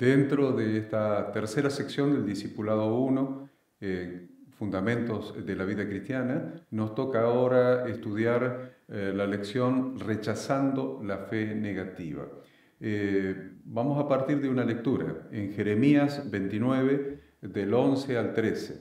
Dentro de esta tercera sección del Discipulado 1, eh, Fundamentos de la Vida Cristiana, nos toca ahora estudiar eh, la lección Rechazando la Fe Negativa. Eh, vamos a partir de una lectura en Jeremías 29, del 11 al 13.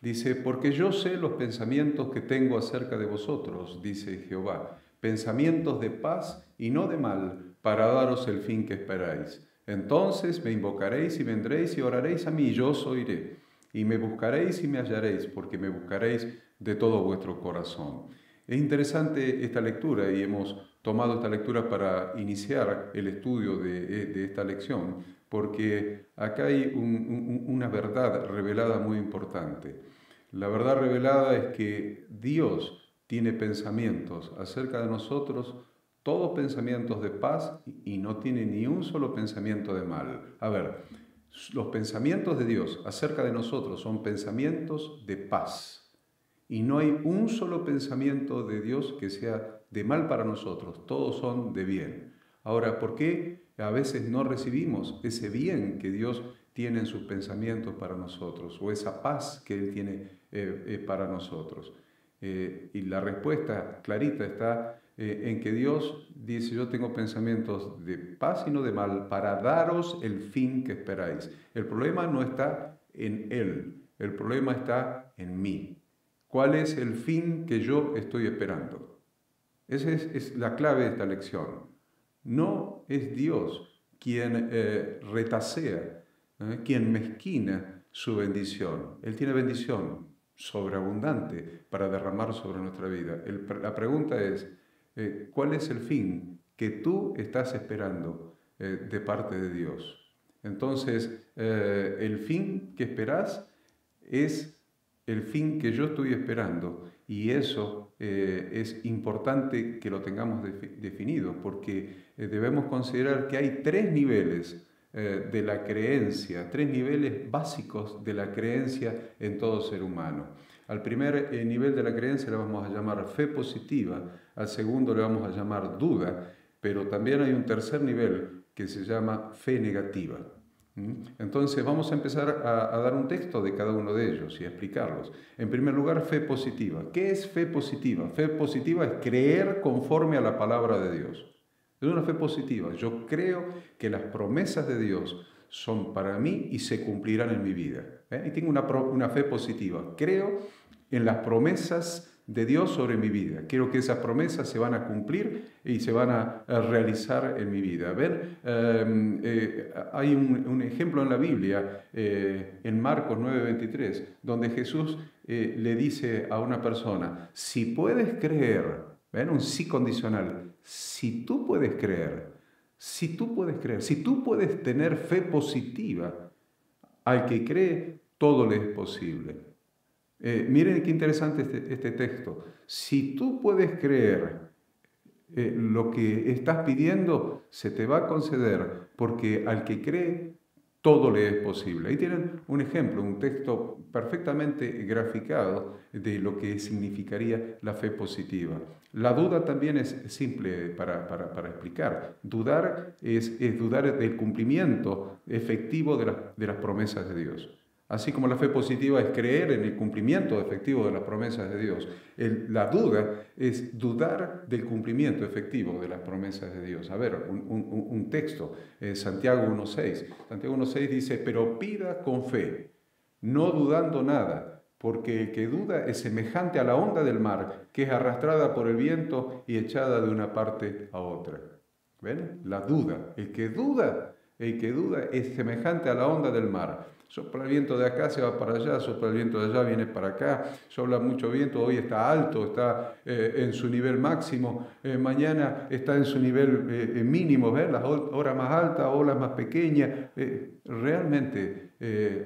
Dice, porque yo sé los pensamientos que tengo acerca de vosotros, dice Jehová, pensamientos de paz y no de mal, para daros el fin que esperáis entonces me invocaréis y vendréis y oraréis a mí, y yo os oiré. Y me buscaréis y me hallaréis, porque me buscaréis de todo vuestro corazón. Es interesante esta lectura y hemos tomado esta lectura para iniciar el estudio de, esta lección, porque acá hay una verdad revelada muy importante. La verdad revelada es que Dios tiene pensamientos acerca de nosotros todos pensamientos de paz y no tiene ni un solo pensamiento de mal. A ver, los pensamientos de Dios acerca de nosotros son pensamientos de paz. Y no hay un solo pensamiento de Dios que sea de mal para nosotros, todos son de bien. Ahora, ¿por qué a veces no recibimos ese bien que Dios tiene en sus pensamientos para nosotros o esa paz que Él tiene eh, eh, para nosotros? Eh, y la respuesta clarita está eh, en que Dios dice, yo tengo pensamientos de paz y no de mal para daros el fin que esperáis. El problema no está en Él, el problema está en mí. ¿Cuál es el fin que yo estoy esperando? Esa es, la clave de esta lección. No es Dios quien eh, retasea, ¿eh? quien mezquina su bendición. Él tiene bendición sobreabundante para derramar sobre nuestra vida. la pregunta es, eh, cuál es el fin que tú estás esperando eh, de parte de Dios. Entonces, eh, el fin que esperás es el fin que yo estoy esperando y eso es importante que lo tengamos definido porque debemos considerar que hay tres niveles de la creencia, tres niveles básicos de la creencia en todo ser humano. Al primer nivel de la creencia le vamos a llamar fe positiva, al segundo le vamos a llamar duda, pero también hay un tercer nivel que se llama fe negativa. Entonces vamos a empezar a, dar un texto de cada uno de ellos y a explicarlos. En primer lugar, fe positiva. ¿Qué es fe positiva? Fe positiva es creer conforme a la palabra de Dios. Es una fe positiva. Yo creo que las promesas de Dios son para mí y se cumplirán en mi vida. ¿eh? Y tengo una, una fe positiva. Creo en las promesas de Dios sobre mi vida. Quiero que esas promesas se van a cumplir y se van a, realizar en mi vida. Ver, em, eh, hay un, ejemplo en la Biblia, eh, en Marcos 9:23, donde Jesús le dice a una persona, si puedes creer, ven un sí condicional, si tú puedes creer, si tú puedes creer, si tú puedes tener fe positiva, al que cree, todo le es posible. Eh, miren qué interesante este, este, texto. Si tú puedes creer eh, lo que estás pidiendo, se te va a conceder, porque al que cree, todo le es posible. Ahí tienen un ejemplo, un texto perfectamente graficado de lo que significaría la fe positiva. La duda también es simple para, explicar. Dudar es, dudar del cumplimiento efectivo de las promesas de Dios. Así como la fe positiva es creer en el cumplimiento efectivo de las promesas de Dios, la duda es dudar del cumplimiento efectivo de las promesas de Dios. A ver, un, texto, eh, Santiago 1.6. Santiago 1.6 dice, pero pida con fe, no dudando nada, porque el que duda es semejante a la onda del mar, que es arrastrada por el viento y echada de una parte a otra. ¿Ven? La duda. El que duda, el que duda es semejante a la onda del mar Sopla el viento de acá, se va para allá, sopla el viento de allá, viene para acá, sopla mucho viento, hoy está alto, está eh, en su nivel máximo, eh, mañana está en su nivel eh, mínimo, ¿ves? las horas más altas, olas más pequeñas. realmente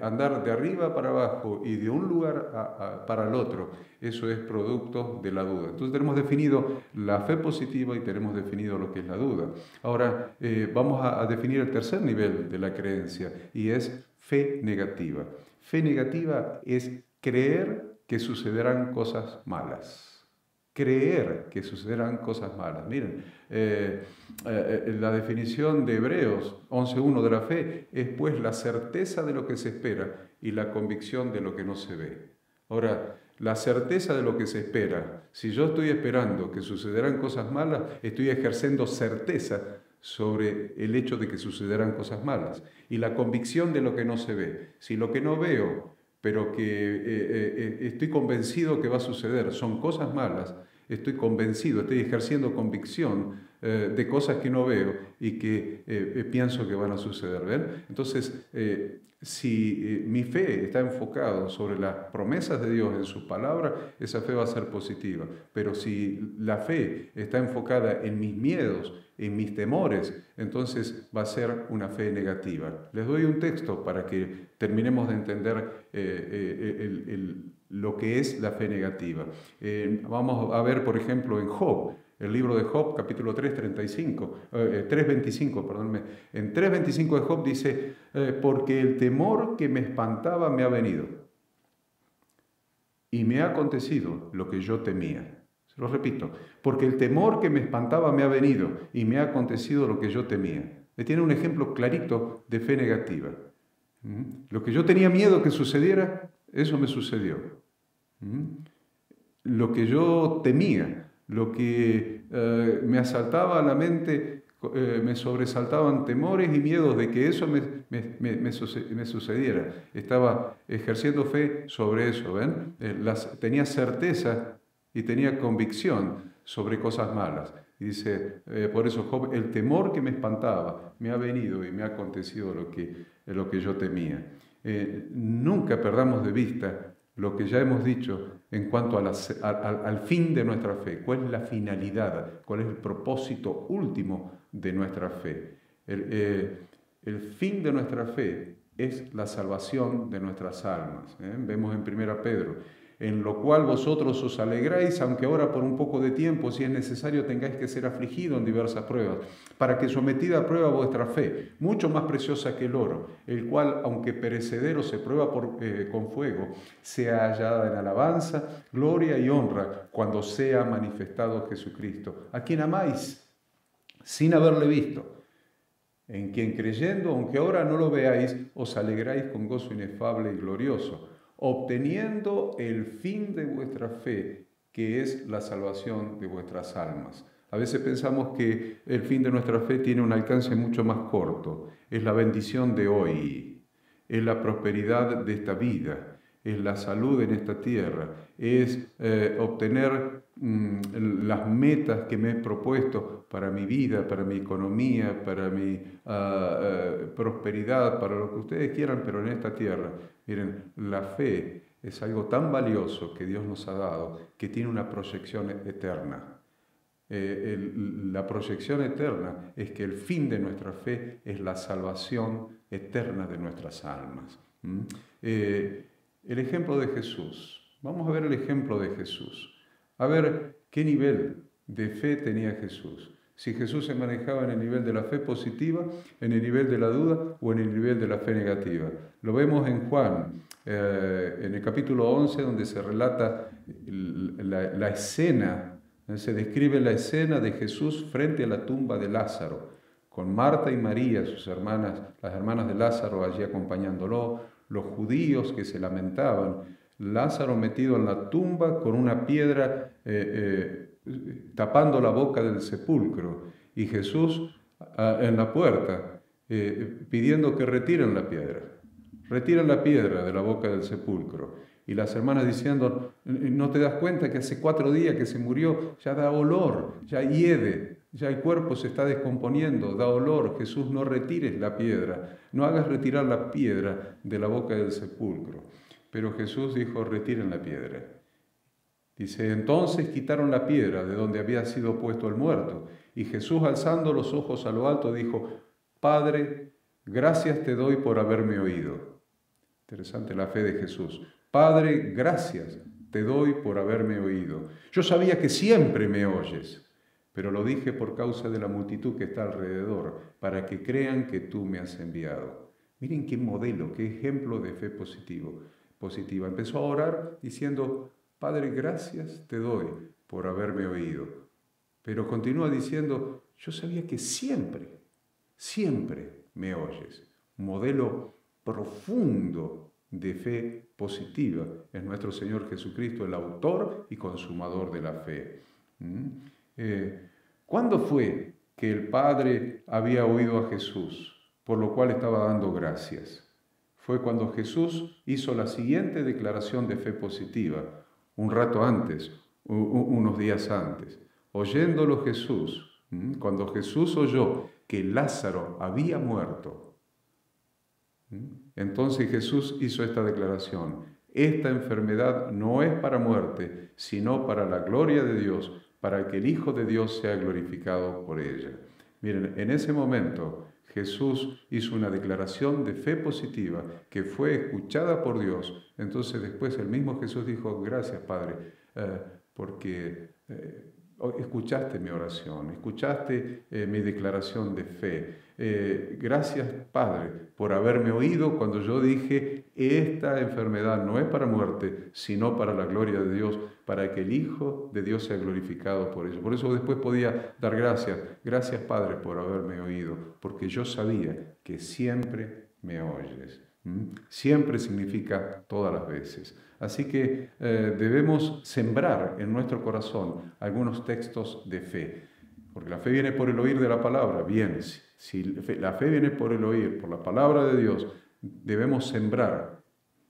andar de arriba para abajo y de un lugar para el otro, eso es producto de la duda. Entonces tenemos definido la fe positiva y tenemos definido lo que es la duda. Ahora vamos a definir el tercer nivel de la creencia y es fe negativa. Fe negativa es creer que sucederán cosas malas. creer que sucederán cosas malas. Miren, eh, eh, la definición de Hebreos 11.1 de la fe es pues la certeza de lo que se espera y la convicción de lo que no se ve. Ahora, la certeza de lo que se espera, si yo estoy esperando que sucederán cosas malas, estoy ejerciendo certeza sobre el hecho de que sucederán cosas malas. Y la convicción de lo que no se ve. Si lo que no veo, pero que eh, eh, eh, estoy convencido que va a suceder, son cosas malas, estoy convencido, estoy ejerciendo convicción de cosas que no veo y que pienso que van a suceder. ¿ven? Entonces, si mi fe está enfocada sobre las promesas de Dios en su palabra, esa fe va a ser positiva. Pero si la fe está enfocada en mis miedos, en mis temores, entonces va a ser una fe negativa. Les doy un texto para que terminemos de entender eh, eh, lo que es la fe negativa. Eh, vamos a ver, por ejemplo, en Job, el libro de Job, capítulo 3, 35, 3.25, perdónme. En 3.25 de Job dice, porque el temor que me espantaba me ha venido y me ha acontecido lo que yo temía. Lo repito, porque el temor que me espantaba me ha venido y me ha acontecido lo que yo temía. Tiene un ejemplo clarito de fe negativa. ¿Mm? Lo que yo tenía miedo que sucediera, eso me sucedió. ¿Mm? Lo que yo temía, lo que eh, me asaltaba a la mente, eh, me sobresaltaban temores y miedos de que eso me, sucediera. Estaba ejerciendo fe sobre eso. Eh, las, tenía certeza y tenía convicción sobre cosas malas. Y dice, por eso Job, el temor que me espantaba me ha venido y me ha acontecido lo que, lo que yo temía. Eh, nunca perdamos de vista lo que ya hemos dicho en cuanto al, fin de nuestra fe, cuál es la finalidad, cuál es el propósito último de nuestra fe. El, eh, el fin de nuestra fe es la salvación de nuestras almas. Vemos en 1 Pedro en lo cual vosotros os alegráis, aunque ahora por un poco de tiempo, si es necesario, tengáis que ser afligido en diversas pruebas, para que sometida a prueba vuestra fe, mucho más preciosa que el oro, el cual, aunque perecedero, se prueba por, eh, con fuego, sea hallada en alabanza, gloria y honra cuando sea manifestado Jesucristo, a quien amáis sin haberle visto en quien creyendo, aunque ahora no lo veáis, os alegráis con gozo inefable y glorioso obteniendo el fin de vuestra fe, que es la salvación de vuestras almas. A veces pensamos que el fin de nuestra fe tiene un alcance mucho más corto. Es la bendición de hoy, es la prosperidad de esta vida, es la salud en esta tierra, es eh, obtener las metas que me he propuesto para mi vida, para mi economía, para mi ah, eh, prosperidad, para lo que ustedes quieran, pero en esta tierra. Miren, la fe es algo tan valioso que Dios nos ha dado que tiene una proyección eterna. Eh, la proyección eterna es que el fin de nuestra fe es la salvación eterna de nuestras almas. El ejemplo de Jesús. Vamos a ver el ejemplo de Jesús. A ver qué nivel de fe tenía Jesús. Si Jesús se manejaba en el nivel de la fe positiva, en el nivel de la duda o en el nivel de la fe negativa. Lo vemos en Juan, eh, en el capítulo 11, donde se relata la, la escena, se describe la escena de Jesús frente a la tumba de Lázaro, con Marta y María, sus hermanas, las hermanas de Lázaro allí acompañándolo, los judíos que se lamentaban, Lázaro metido en la tumba con una piedra eh, eh, tapando la boca del sepulcro y Jesús ah, en la puerta eh, pidiendo que retiren la piedra. Retiren la piedra de la boca del sepulcro. Y las hermanas diciendo, ¿no te das cuenta que hace cuatro días que se murió? Ya da olor, ya hiede, ya el cuerpo se está descomponiendo, da olor. Jesús, no retires la piedra, no hagas retirar la piedra de la boca del sepulcro. Pero Jesús dijo, retiren la piedra. Dice, entonces quitaron la piedra de donde había sido puesto el muerto. Y Jesús, alzando los ojos a lo alto, dijo, Padre, gracias te doy por haberme oído. Interesante la fe de Jesús. Padre, gracias te doy por haberme oído. Yo sabía que siempre me oyes pero lo dije por causa de la multitud que está alrededor, para que crean que tú me has enviado. Miren qué modelo, qué ejemplo de fe positivo, positiva. Empezó a orar diciendo, Padre, gracias te doy por haberme oído. Pero continúa diciendo, yo sabía que siempre, siempre me oyes. Modelo profundo de fe positiva es nuestro Señor Jesucristo, el autor y consumador de la fe. ¿Mm? Eh, ¿Cuándo fue que el Padre había oído a Jesús, por lo cual estaba dando gracias? Fue cuando Jesús hizo la siguiente declaración de fe positiva, un rato antes, unos días antes. Oyéndolo Jesús, cuando Jesús oyó que Lázaro había muerto, entonces Jesús hizo esta declaración, esta enfermedad no es para muerte, sino para la gloria de Dios, para que el Hijo de Dios sea glorificado por ella. Miren, en ese momento Jesús hizo una declaración de fe positiva que fue escuchada por Dios. Entonces después el mismo Jesús dijo, gracias Padre, eh, porque eh, escuchaste mi oración, escuchaste eh, mi declaración de fe. Eh, gracias, Padre, por haberme oído cuando yo dije, esta enfermedad no es para muerte, sino para la gloria de Dios, para que el Hijo de Dios sea glorificado por ello. Por eso después podía dar gracias. Gracias, Padre, por haberme oído, porque yo sabía que siempre me oyes. Siempre significa todas las veces. Así que eh, debemos sembrar en nuestro corazón algunos textos de fe, porque la fe viene por el oír de la palabra. Bien, si la fe viene por el oír, por la palabra de Dios, debemos sembrar,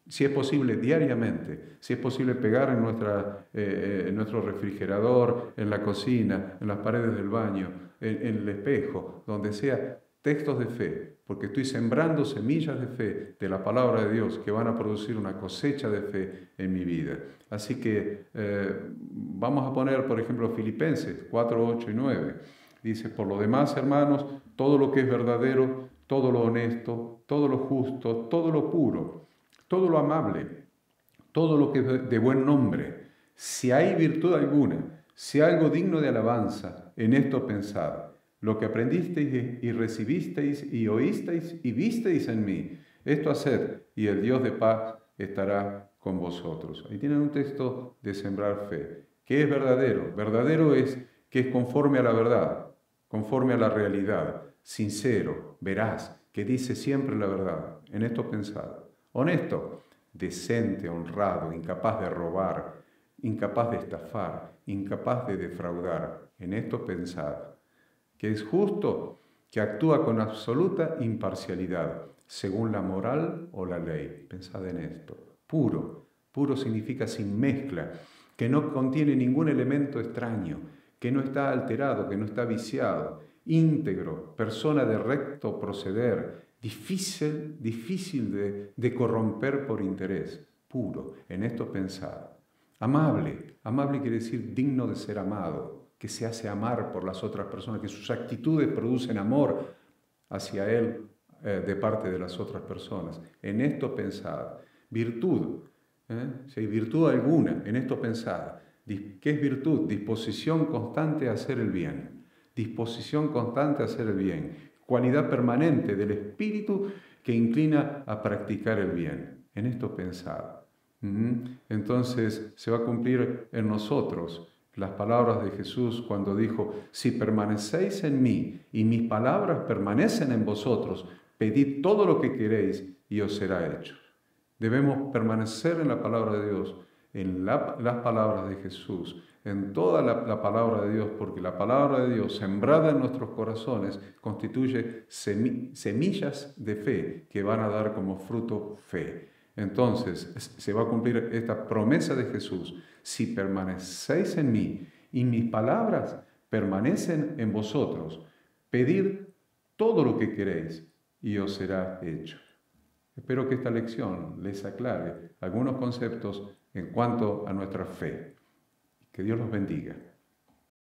si es posible diariamente, si es posible pegar en, nuestra, eh, en nuestro refrigerador, en la cocina, en las paredes del baño, en el espejo, donde sea, textos de fe, porque estoy sembrando semillas de fe de la palabra de Dios que van a producir una cosecha de fe en mi vida. Así que eh, vamos a poner, por ejemplo, Filipenses 4, 8 y 9. Dice, por lo demás, hermanos, todo lo que es verdadero, todo lo honesto, todo lo justo, todo lo puro, todo lo amable, todo lo que es de buen nombre, si hay virtud alguna, si hay algo digno de alabanza, en esto pensad lo que aprendisteis y recibisteis y oísteis y visteis en mí. Esto haced y el Dios de paz estará con vosotros. Ahí tienen un texto de sembrar fe. ¿Qué es verdadero? Verdadero es que es conforme a la verdad, conforme a la realidad, sincero, veraz, que dice siempre la verdad. En esto pensad. Honesto, decente, honrado, incapaz de robar, incapaz de estafar, incapaz de defraudar. En esto pensad que es justo, que actúa con absoluta imparcialidad, según la moral o la ley. Pensad en esto. Puro. Puro significa sin mezcla, que no contiene ningún elemento extraño, que no está alterado, que no está viciado. Íntegro, persona de recto proceder, difícil, difícil de, de corromper por interés. Puro. En esto pensad. Amable. Amable quiere decir digno de ser amado que se hace amar por las otras personas, que sus actitudes producen amor hacia Él eh, de parte de las otras personas. En esto pensad. Virtud, ¿eh? si hay virtud alguna, en esto pensad. ¿Qué es virtud? Disposición constante a hacer el bien. Disposición constante a hacer el bien. Cualidad permanente del espíritu que inclina a practicar el bien. En esto pensad. Entonces se va a cumplir en nosotros las palabras de Jesús cuando dijo, si permanecéis en mí y mis palabras permanecen en vosotros, pedid todo lo que queréis y os será hecho. Debemos permanecer en la palabra de Dios, en las palabras de Jesús, en toda la, palabra de Dios, porque la palabra de Dios sembrada en nuestros corazones constituye semillas de fe que van a dar como fruto fe. Entonces se va a cumplir esta promesa de Jesús si permanecéis en mí y mis palabras permanecen en vosotros, pedid todo lo que queréis y os será hecho. Espero que esta lección les aclare algunos conceptos en cuanto a nuestra fe. Que Dios los bendiga.